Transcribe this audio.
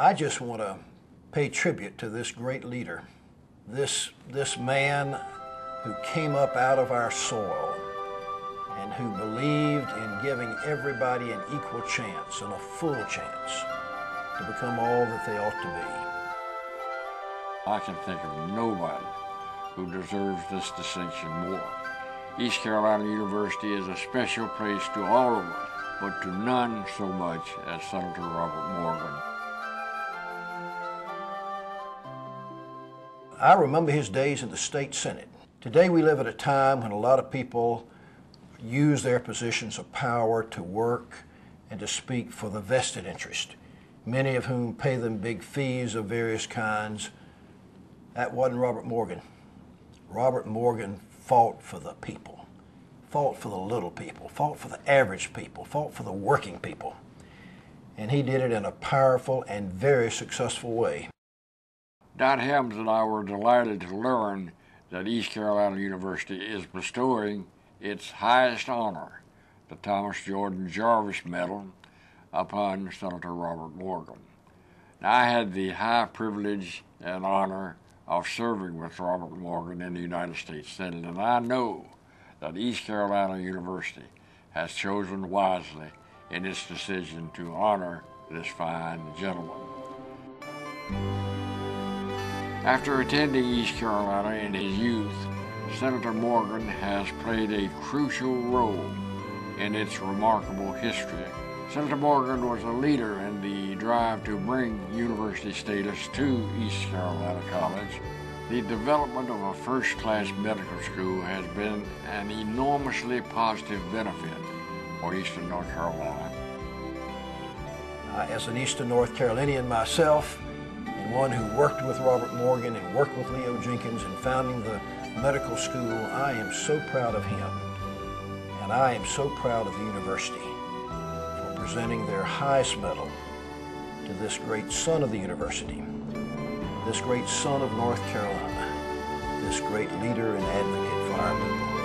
I just want to pay tribute to this great leader, this, this man who came up out of our soil and who believed in giving everybody an equal chance and a full chance to become all that they ought to be. I can think of nobody who deserves this distinction more. East Carolina University is a special place to all of us, but to none so much as Senator Robert Morgan. I remember his days in the state senate. Today we live at a time when a lot of people use their positions of power to work and to speak for the vested interest, many of whom pay them big fees of various kinds. That wasn't Robert Morgan. Robert Morgan fought for the people, fought for the little people, fought for the average people, fought for the working people. And he did it in a powerful and very successful way. Dot Helms and I were delighted to learn that East Carolina University is bestowing its highest honor, the Thomas Jordan Jarvis Medal, upon Senator Robert Morgan. Now, I had the high privilege and honor of serving with Robert Morgan in the United States Senate, and I know that East Carolina University has chosen wisely in its decision to honor this fine gentleman. After attending East Carolina in his youth, Senator Morgan has played a crucial role in its remarkable history. Senator Morgan was a leader in the drive to bring university status to East Carolina College. The development of a first-class medical school has been an enormously positive benefit for Eastern North Carolina. Uh, as an Eastern North Carolinian myself, one who worked with Robert Morgan and worked with Leo Jenkins in founding the medical school, I am so proud of him. And I am so proud of the university for presenting their highest medal to this great son of the university, this great son of North Carolina, this great leader and advocate for our people.